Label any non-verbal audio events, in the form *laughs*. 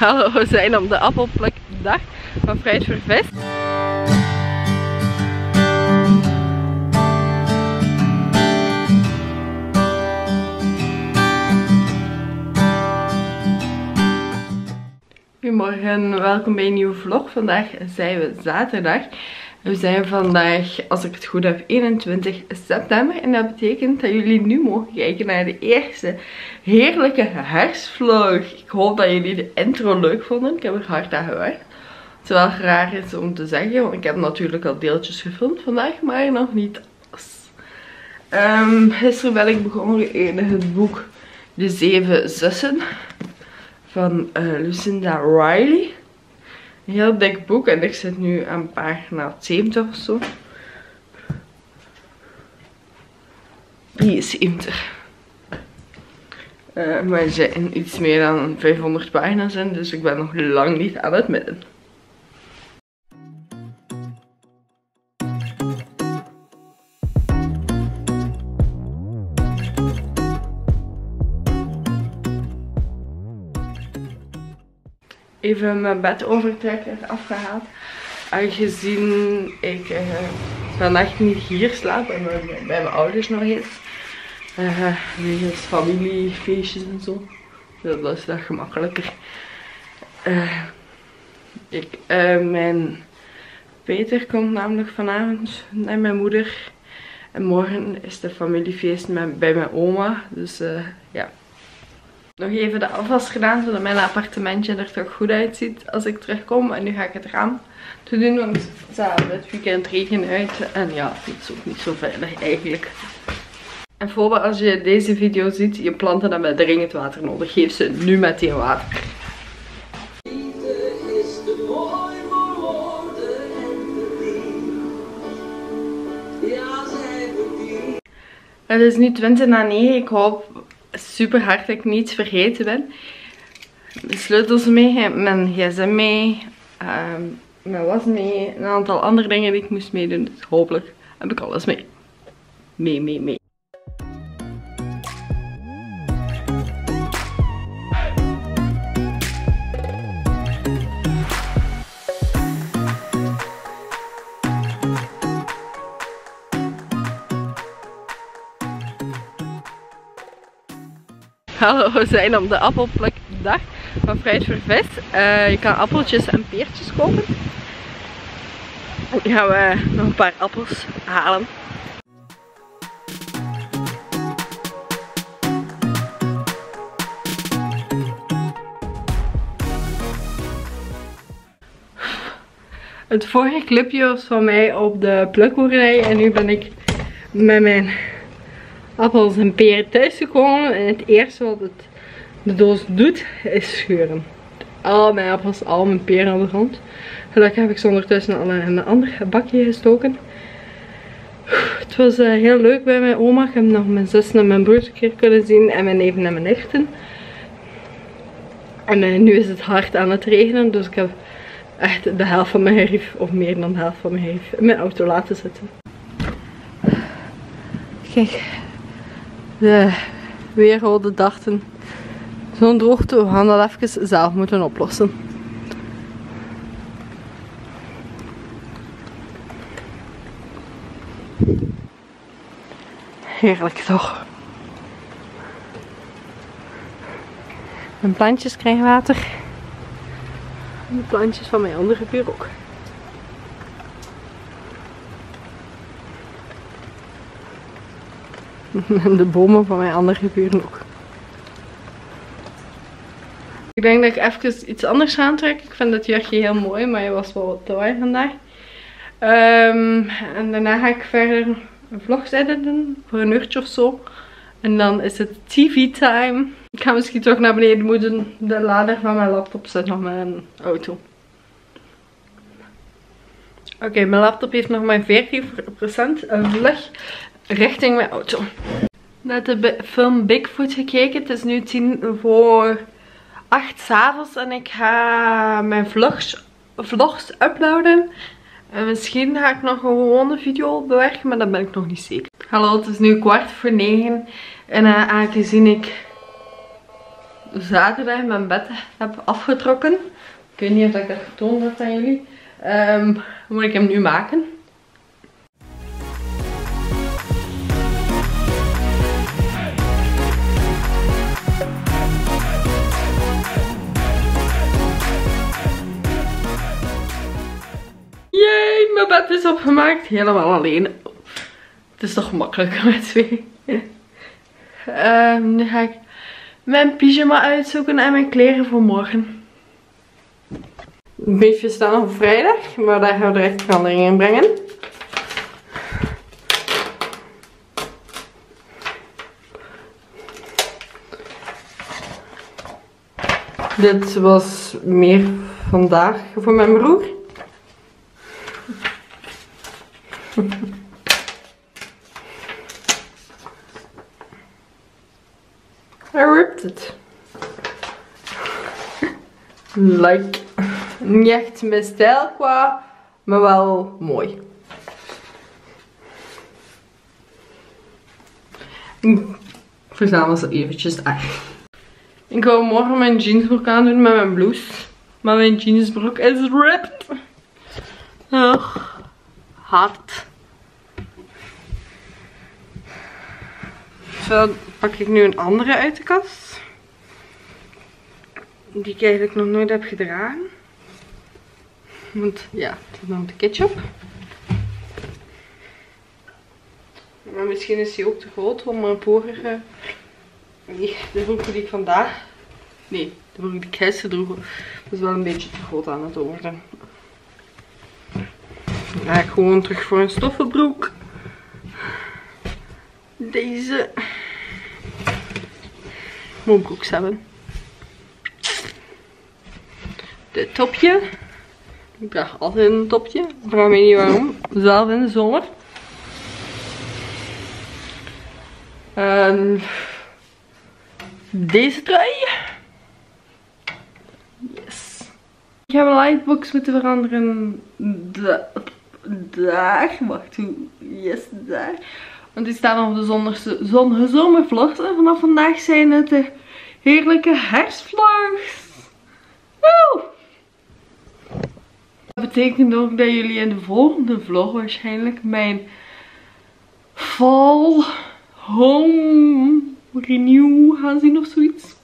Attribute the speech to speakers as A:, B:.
A: Hallo, we zijn op de appelplukdag van Fruit voor Vis. Goedemorgen, welkom bij een nieuwe vlog. Vandaag zijn we zaterdag. We zijn vandaag, als ik het goed heb, 21 september. En dat betekent dat jullie nu mogen kijken naar de eerste heerlijke herstvlog. Ik hoop dat jullie de intro leuk vonden. Ik heb er hard aan gewerkt. Terwijl raar is om te zeggen, want ik heb natuurlijk al deeltjes gefilmd vandaag, maar nog niet alles. Um, gisteren ben ik begonnen in het boek De Zeven Zussen van uh, Lucinda Riley. Heel dik boek en ik zit nu aan pagina 70 of zo. 73. Uh, maar er zijn iets meer dan 500 pagina's in, dus ik ben nog lang niet aan het midden. Even mijn bed overtrekker afgehaald. Aangezien ik uh, vannacht niet hier slaap en bij, mijn ouders nog eens. Uh, wegens familiefeestjes en zo. Dat is dat gemakkelijker. Uh, ik, mijn Peter komt namelijk vanavond naar mijn moeder. En morgen is de familiefeest bij mijn oma. Dus ja, nog even de afwas gedaan, zodat mijn appartementje er toch goed uitziet als ik terugkom. En nu ga ik het raam te doen, want het weekend regen uit. En ja, het is ook niet zo veilig eigenlijk. En voorbeeld als je deze video ziet, je planten hebben dringend water nodig. Geef ze nu meteen water. Het is nu 20 na 9. Ik hoop super hard dat ik niets vergeten ben. Mijn sleutels mee, mijn gsm mee, ehm, mijn was mee, een aantal andere dingen die ik moest meedoen. Dus hopelijk heb ik alles mee. Mee, mee, mee. Hallo, we zijn op de appelplukdag van Fruit voor Vis. Je kan appeltjes en peertjes kopen. Nu gaan we nog een paar appels halen. Het vorige clipje was van mij op de plukboerderij en nu ben ik met mijn appels en peren thuis gekomen. En het eerste wat het, de doos doet, is scheuren. Al mijn appels, al mijn peren aan de grond. Gelukkig heb ik ze ondertussen al in een ander bakje gestoken. Het was uh, heel leuk bij mijn oma. Ik heb nog mijn zus en mijn broers een keer kunnen zien. En mijn neven en mijn nichten. En uh, nu is het hard aan het regenen. Dus ik heb echt de helft van mijn herif, of meer dan de helft van mijn herif, in mijn auto laten zitten. Kijk, de weerhouden dachten zo'n droogte, we gaan dat even zelf moeten oplossen. Heerlijk toch? Mijn plantjes krijgen water. De plantjes van mijn andere buur ook. *laughs* En de bomen van mijn andere buren ook. Ik denk dat ik even iets anders ga aantrekken. Ik vind het jurkje heel mooi, maar je was wel te warm vandaag. Um, en daarna ga ik verder een vlog editen voor een uurtje of zo. En dan is het TV time. Ik ga misschien toch naar beneden moeten. De lader van mijn laptop zit nog met een auto. Oké, mijn laptop heeft nog maar 14% vlug richting mijn auto. Net de film Bigfoot gekeken. Het is nu tien voor 8 s'avonds en ik ga mijn vlogs, vlogs uploaden. En misschien ga ik nog een gewone video bewerken, maar dat ben ik nog niet zeker. Hallo, het is nu kwart voor negen. En uh, aangezien ik zaterdag mijn bed heb afgetrokken. Ik weet niet of ik dat getoond heb aan jullie. Um, moet ik hem nu maken. Mijn bed is opgemaakt. Helemaal alleen. Het is toch makkelijker met twee. um, nu ga ik mijn pyjama uitzoeken en mijn kleren voor morgen. De briefjes staan op vrijdag, maar daar gaan we direct veranderingen in brengen. Dit was meer vandaag voor mijn broer. I ripped it. Like. Niet echt mijn stijl qua, maar wel mooi. Ik verzamel ze eventjes af. Ik ga morgen mijn jeansbroek aandoen met mijn blouse. Maar mijn jeansbroek is ripped. Hard. Zo pak ik nu een andere uit de kast. Die ik eigenlijk nog nooit heb gedragen. Want ja, het is de ketchup. Maar misschien is die ook te groot voor mijn vorige... Nee, de broek die ik vandaag... Nee, de broek die ik gisteren droeg. is wel een beetje te groot aan het worden. Dan ga ik gewoon terug voor een stoffenbroek. Deze. Broeks hebben. Dit topje. Ik draag altijd een topje. Vraag me niet waarom. Zelf in de zomer. En deze trui. Yes. Ik heb een lightbox moeten veranderen. Daar. Wacht, hoe? Yes, daar. Want die staan op de zonnige zomervlogs. En vanaf vandaag zijn het de heerlijke herfstvlogs. Woe! Dat betekent ook dat jullie in de volgende vlog waarschijnlijk mijn fall home renew gaan zien of zoiets.